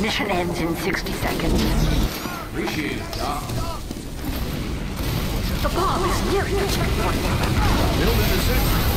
Mission ends in 60 seconds. Appreciate it, Doc. The bomb is near the checkpoint. Building the system.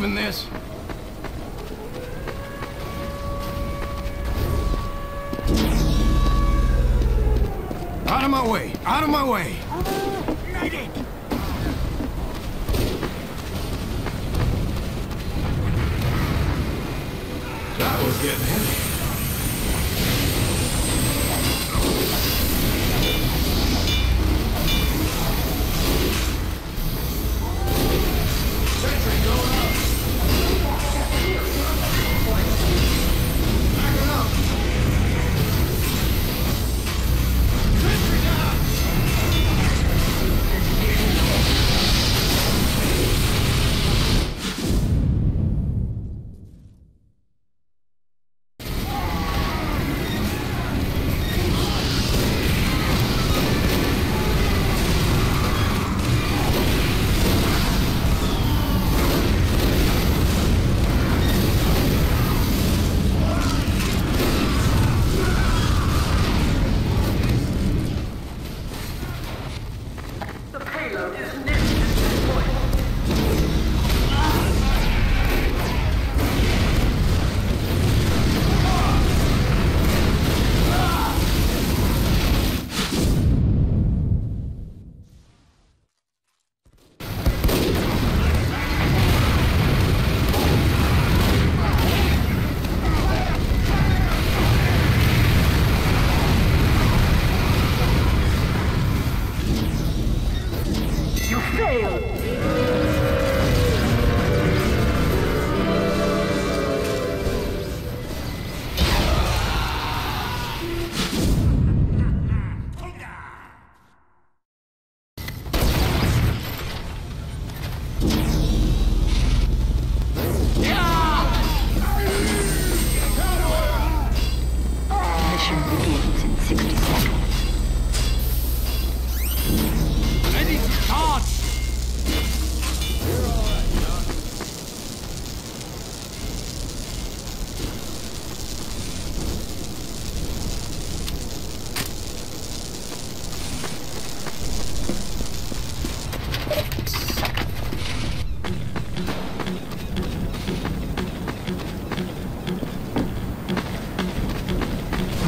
moving this. Out of my way! Out of my way!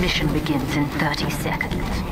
Mission begins in 30 seconds.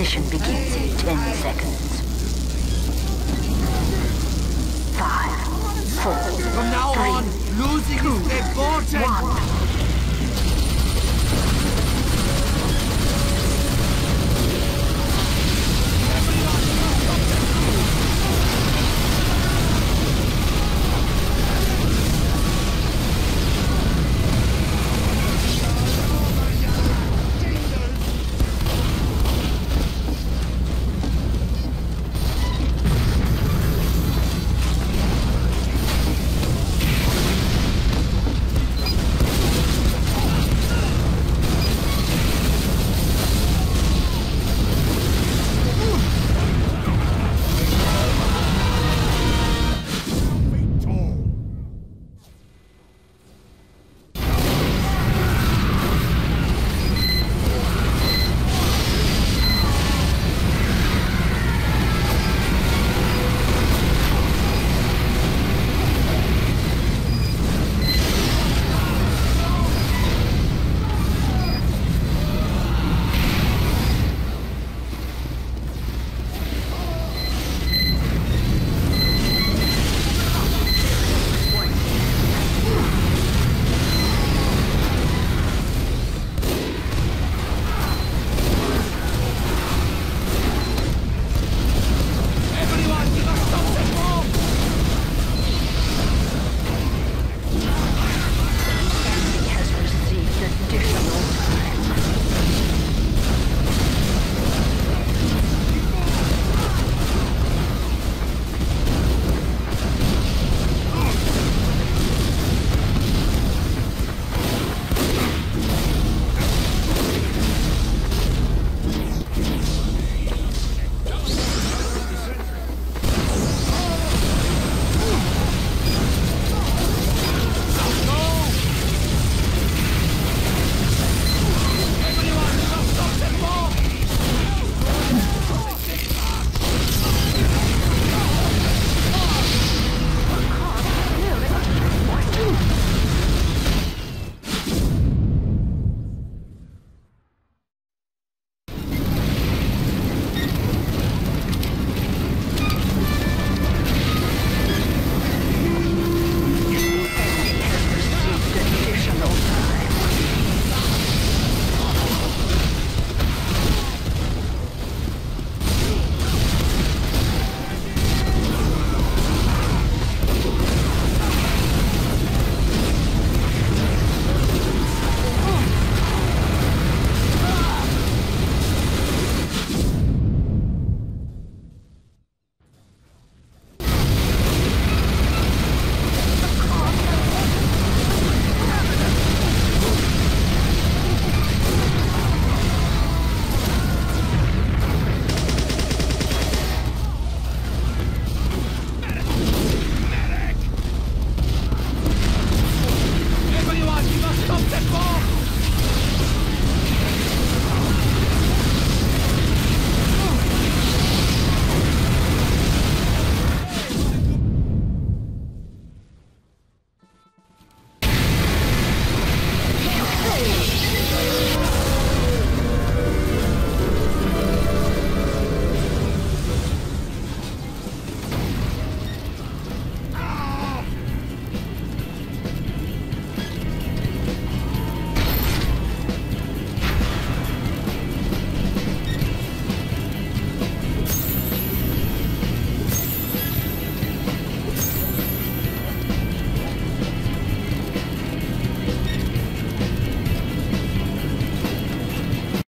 Mission begins in 10 seconds. Five, four, From now three, on, losing is important! one.